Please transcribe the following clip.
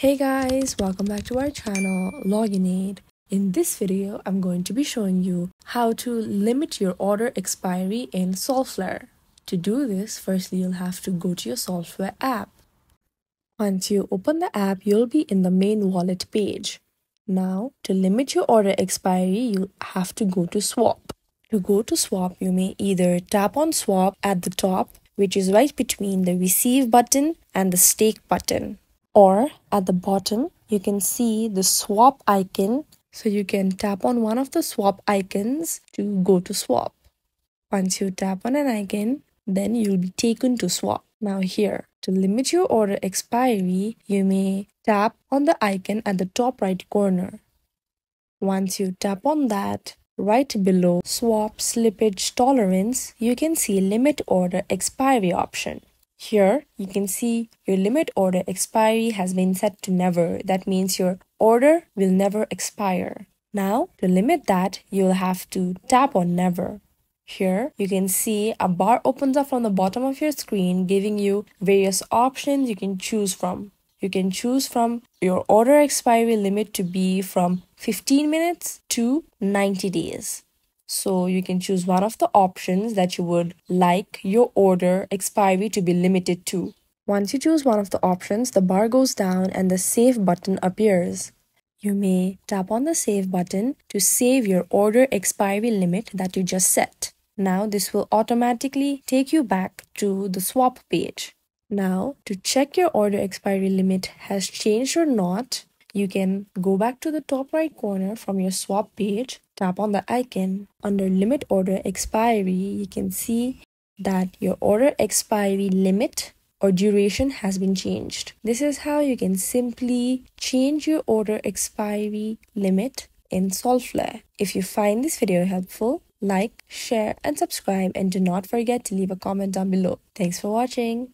Hey guys, welcome back to our channel Login Aid. In this video, I'm going to be showing you how to limit your order expiry in Solflare. To do this, firstly you'll have to go to your Solflare app. Once you open the app, you'll be in the main wallet page. Now, to limit your order expiry, you'll have to go to swap. To go to swap, you may either tap on swap at the top, which is right between the receive button and the stake button or at the bottom you can see the swap icon. So you can tap on one of the swap icons to go to swap. Once you tap on an icon then you'll be taken to swap. Now here to limit your order expiry you may tap on the icon at the top right corner. Once you tap on that right below swap slippage tolerance you can see limit order expiry option here, you can see your limit order expiry has been set to never. That means your order will never expire. Now, to limit that, you'll have to tap on never. Here, you can see a bar opens up from the bottom of your screen giving you various options you can choose from. You can choose from your order expiry limit to be from 15 minutes to 90 days. So you can choose one of the options that you would like your order expiry to be limited to. Once you choose one of the options, the bar goes down and the save button appears. You may tap on the save button to save your order expiry limit that you just set. Now this will automatically take you back to the swap page. Now to check your order expiry limit has changed or not, you can go back to the top right corner from your swap page, tap on the icon. Under limit order expiry, you can see that your order expiry limit or duration has been changed. This is how you can simply change your order expiry limit in Solflare. If you find this video helpful, like, share and subscribe and do not forget to leave a comment down below. Thanks for watching.